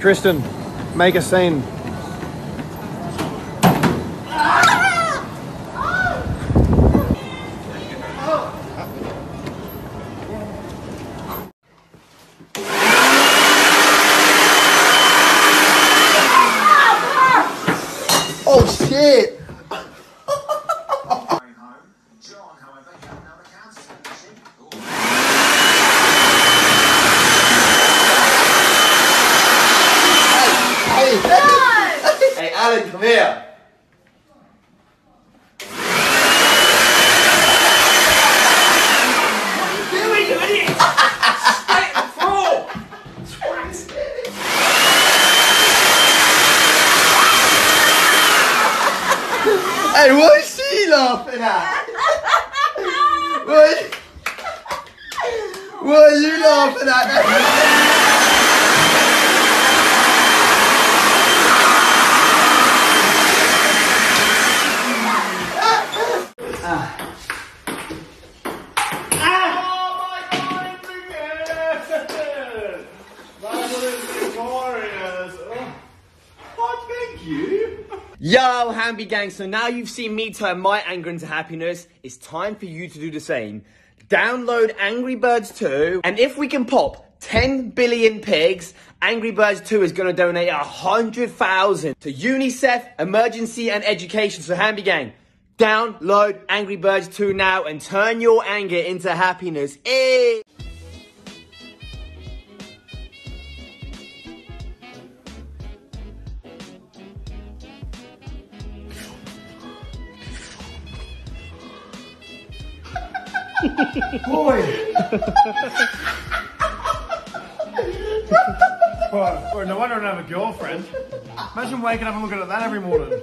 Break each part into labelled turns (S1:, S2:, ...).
S1: Tristan, make a scene.
S2: Oh shit! Come here. Hey, what is she laughing at? What? What are you laughing at? Ah!
S3: Yo, Hanby Gang, so now you've seen me turn my anger into happiness, it's time for you to do the same. Download Angry Birds 2, and if we can pop 10 billion pigs, Angry Birds 2 is gonna donate 100,000 to UNICEF, emergency and education. So Hanby Gang, download Angry Birds 2 now and turn your anger into happiness. Eh.
S1: Well, well, no wonder I don't have a girlfriend. Imagine waking up and looking at that every morning.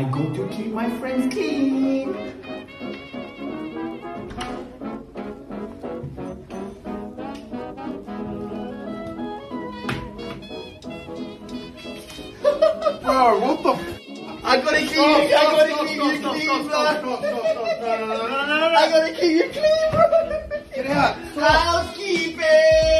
S3: I go to keep my friends clean.
S1: Bro, ah, what the f-
S2: I gotta keep you, I gotta keep you clean, bro. I gotta keep you clean, bro.
S1: Get out!
S2: Housekeeping.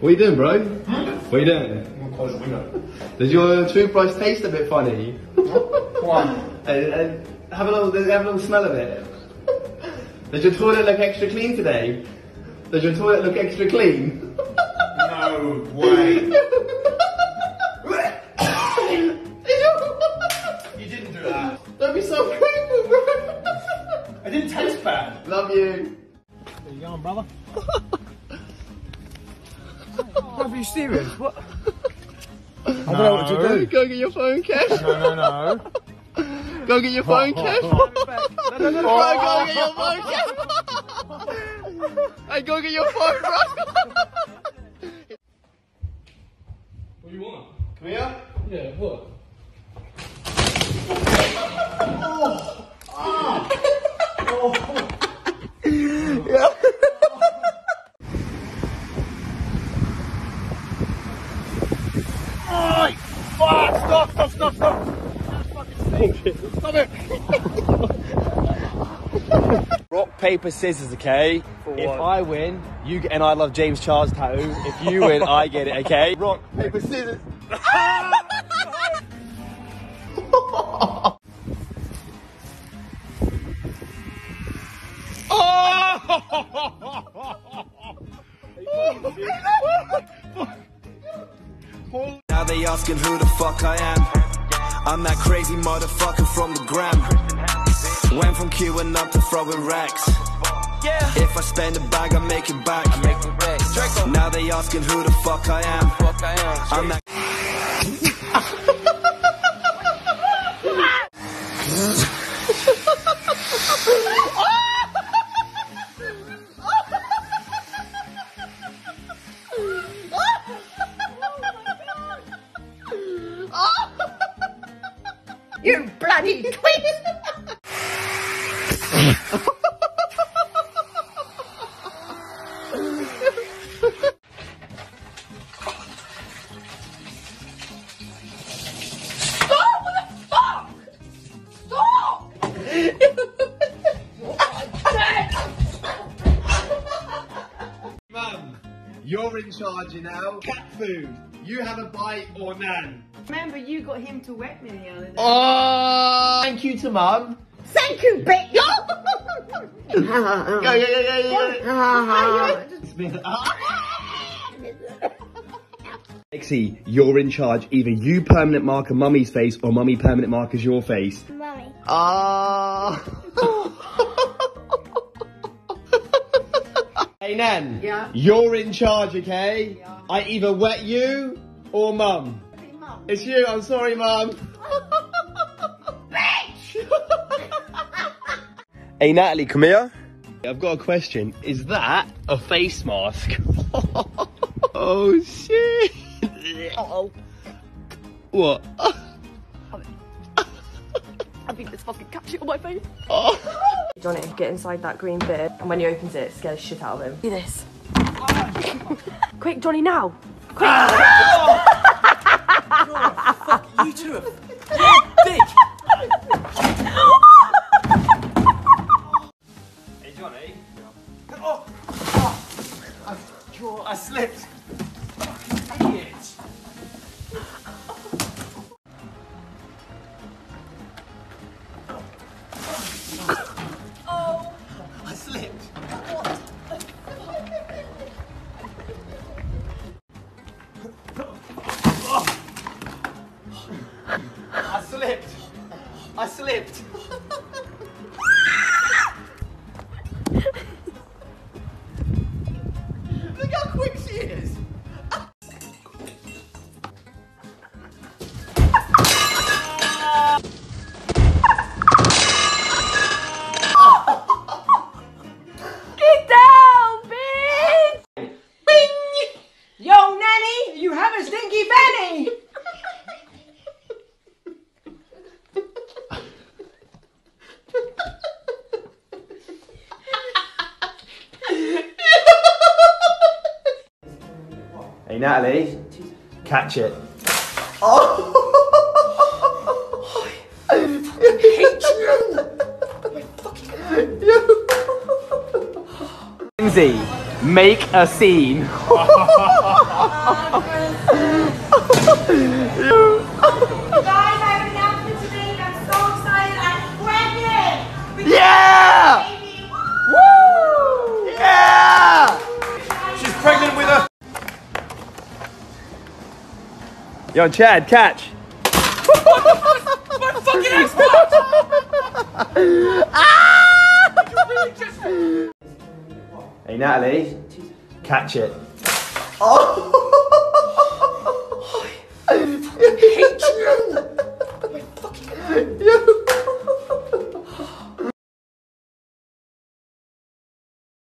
S4: What are you doing, bro? What are you doing? I'm close the window. Does your toothbrush taste a bit funny?
S1: Why?
S4: And, and have a little, have a little smell of it. Does your toilet look extra clean today? Does your toilet look extra clean?
S1: No way. You didn't do that.
S2: Don't be so grateful, bro.
S1: It didn't taste bad.
S4: Love you.
S1: Where you going, brother? Bro, are you serious? What? I don't know what to do.
S4: Go get your phone cash.
S1: No, no, no.
S4: Go get your phone cash.
S1: No, no, no,
S4: Bro, go get your phone cash. Hey, go get your phone, bro.
S5: What do you want?
S4: Come here.
S5: Yeah, what?
S1: Stop, stop, stop, stop. Stop it.
S3: Rock, paper, scissors, okay? If I win, you get an I Love James Charles tattoo. If you win, I get it, okay?
S4: Rock, paper, scissors.
S6: asking who the fuck I am. I'm that crazy motherfucker from the gram. Went from queuing up to throwing racks. Yeah. If I spend a bag, I make it back. Now they asking who the fuck I am. I'm that.
S3: Mum, you're in charge now. Cat food. You have a bite or nan.
S7: Remember, you got him to wet me the other day.
S3: Oh, thank you to mum.
S7: Thank you, bitch!
S3: Go, go, go, go, go. Lexi, you're in charge. Either you permanent marker mummy's face or mummy permanent markers your face.
S8: Mummy.
S3: Ah. hey, Nan.
S7: Yeah?
S3: You're in charge, okay?
S7: Yeah.
S3: I either wet you or mum. It's you. I'm sorry, mum. hey, Natalie, come here. I've got a question. Is that a face mask? oh shit.
S7: Uh-oh.
S3: What?
S7: I think there's fucking cat shit on my face.
S3: Oh.
S7: Johnny, get inside that green bit, and when he opens it, scare the shit out of him. Do this. Quick, Johnny, now! Quick!
S9: You two are slipped. I slipped.
S3: Hey, Natalie. Catch it.
S8: Oh! I hate you! Lindsay, make a scene. Yo, Chad, catch.
S3: my
S8: fucking
S3: Xbox! Hey,
S1: Natalie, catch it. Oh!
S3: I fucking hate you! I fucking hate you!